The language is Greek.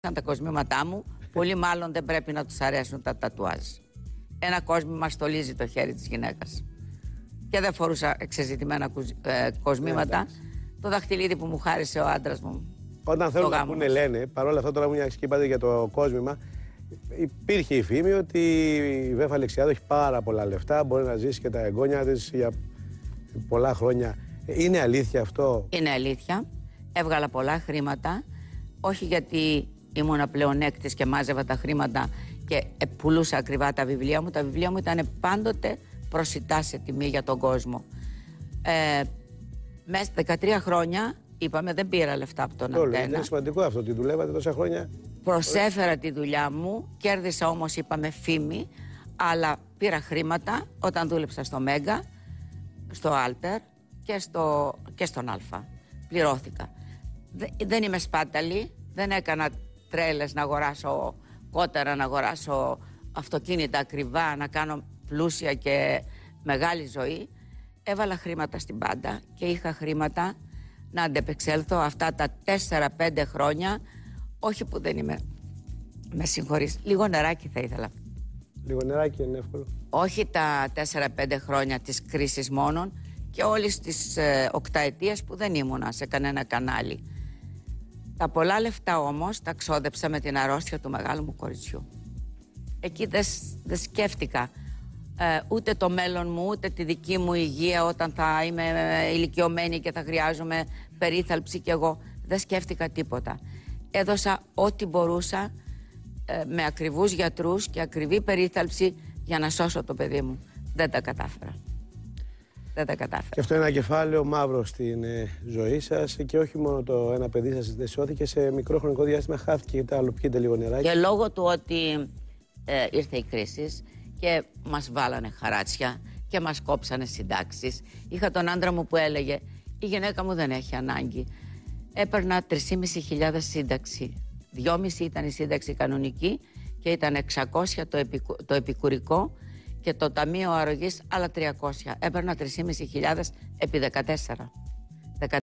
τα κοσμήματά μου, πολύ μάλλον δεν πρέπει να τους αρέσουν τα τατουάζ. Ένα κόσμημα στολίζει το χέρι της γυναίκας. Και δεν φορούσα εξεζητημένα κουζ- ε, κοσμήματα. το δαχτυλίδι που μου χάρισε ο άντρας μου. Όταν θέλουν Το να γάμο πούνε μας. λένε, παρόλα αυτά τώρα μου μια είπατε για το κόσμημα, υπήρχε η φήμη ότι η Βέφα Αλεξιάδου έχει πάρα πολλά λεφτά, μπορεί να ζήσει και τα εγγόνια της για πολλά χρόνια. Είναι αλήθεια αυτό; Είναι αλήθεια. Έβγαλα πολλά χρήματα. Όχι γιατί ήμουν πλεονέκτης και μάζευα τα χρήματα και ε, πουλούσα ακριβά τα βιβλία μου. Τα βιβλία μου ήταν πάντοτε προσιτάς σε τιμή για τον κόσμο. Ε, μέσα στα 13 χρόνια, είπαμε, δεν πήρα λεφτά από τον Το λέω, Αντένα. είναι σημαντικό αυτό ότι δουλεύατε τόσα χρόνια. Προσέφερα τη δουλειά μου, κέρδισα όμως είπαμε φήμη, αλλά πήρα χρήματα όταν δούλεψα στο Μέγκα, στο Άλτερ και, στο, και στον Αλφα. Πληρώθηκα. Δε- δεν είμαι σπάταλη, δεν έκανα τρέλες να αγοράσω κότερα, να αγοράσω αυτοκίνητα ακριβά, να κάνω πλούσια και μεγάλη ζωή. Έβαλα χρήματα στην πάντα και είχα χρήματα να αντεπεξέλθω αυτά τα 4-5 χρόνια όχι που δεν είμαι. Με συγχωρείς. Λίγο νεράκι θα ήθελα. Λίγο νεράκι είναι εύκολο. Όχι τα 4-5 χρόνια της κρίσης μόνον και όλες τις ε, οκταετίες που δεν ήμουνα σε κανένα κανάλι. Τα πολλά λεφτά όμως τα ξόδεψα με την αρρώστια του μεγάλου μου κοριτσιού. Εκεί δεν σ- δεν σκέφτηκα ε, ούτε το μέλλον μου, ούτε τη δική μου υγεία όταν θα είμαι ε, ηλικιωμένη και θα χρειάζομαι περίθαλψη κι εγώ. Δεν σκέφτηκα τίποτα. Έδωσα ό,τι μπορούσα ε, με ακριβούς γιατρούς και ακριβή περίθαλψη για να σώσω το παιδί μου. Δεν τα κατάφερα. Δεν τα κατάφερα. Και αυτό είναι ένα κεφάλαιο μαύρο στην ε, ζωή σας και όχι μόνο το ένα παιδί σας δεν σώθηκε, σε μικρό χρονικό διάστημα χάθηκε και το άλλο. Πιείτε λίγο νεράκι. Και λόγω του ότι ε, ήρθε η κρίση και μας βάλανε χαράτσια και μας κόψανε συντάξεις. Είχα τον άντρα μου που έλεγε η γυναίκα μου δεν έχει ανάγκη. Έπαιρνα 3.500 σύνταξη. 2,5 ήταν η σύνταξη κανονική και ήταν 600 το, επικου- το επικουρικό και το ταμείο αρρωγής άλλα 300. Έπαιρνα 3.500 επί 14.